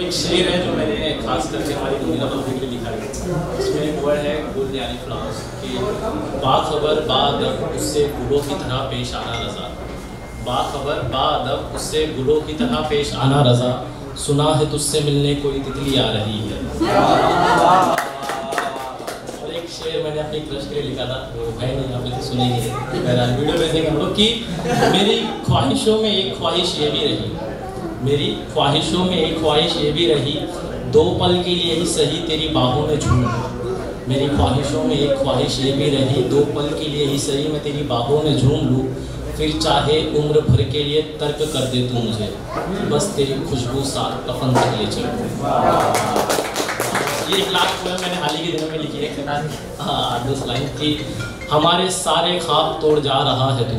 एक शेर है जो मैंने खास करके हमारी मुनीरा बल्दी के लिखा है। उसमें एक वर्ड है गुल यानी फ्लावर्स, कि बाखबर बादब उससे गुलों की तरह पेश आना रजा। बाखबर बादब उससे गुलों की तरह पेश आना रजा। सुना है तुझसे मिलने कोई तितली आ रही है। और एक शेर मैंने अपनी क्रश के लिए लिखा था, वो है नहीं यहाँ पे तो सुनेंगे वीडियो भेजेंगे हम लोग कि मेरी ख्वाहिशों में एक ख्वाहिश ये भी रही। मेरी ख्वाहिशों में एक ख्वाहिश ये भी रही, दो पल के लिए ही सही तेरी बाहों में झूम। मेरी ख्वाहिशों में एक ख्वाहिश ये भी रही, दो पल के लिए ही सही मैं तेरी बाहों में झूम लूँ। फिर चाहे उम्र भर के लिए तर्क कर दे तू मुझे, बस तेरी खुशबू साथ कफन तक ले चलूँ। ये एक लाख पोएम मैंने हाल ही के दिनों में लिखी है हाँ दस लाइन की, हमारे सारे ख्वाब तोड़ जा रहा है तू,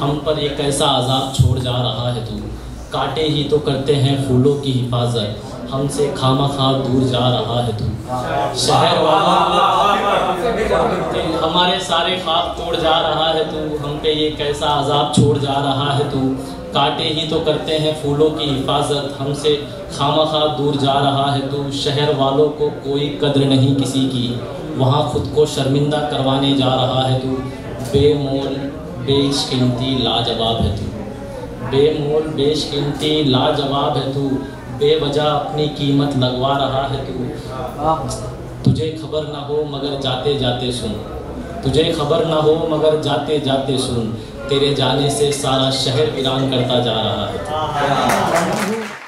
हम पर एक ऐसा आज़ाब छोड़ जा रहा है तू काटे ही तो करते हैं फूलों की हिफाजत। हमसे खामा खा दूर जा रहा है तू। शहर हमारे सारे ख्वाब तोड़ जा रहा है तू। हम पे ये कैसा अजाब छोड़ जा रहा है तू। काटे ही तो करते हैं फूलों की हिफाजत। हमसे खामा खा दूर जा रहा है तू। शहर वालों को कोई कद्र नहीं किसी की। वहाँ खुद को शर्मिंदा करवाने जा रहा है तू। बेमोल बेशकीमती लाजवाब है तू। बेमोल बेशकीमती लाजवाब है तू। बेवजह अपनी कीमत लगवा रहा है तू। तुझे खबर ना हो मगर जाते जाते सुन। तुझे खबर ना हो मगर जाते जाते सुन। तेरे जाने से सारा शहर वीरान करता जा रहा है।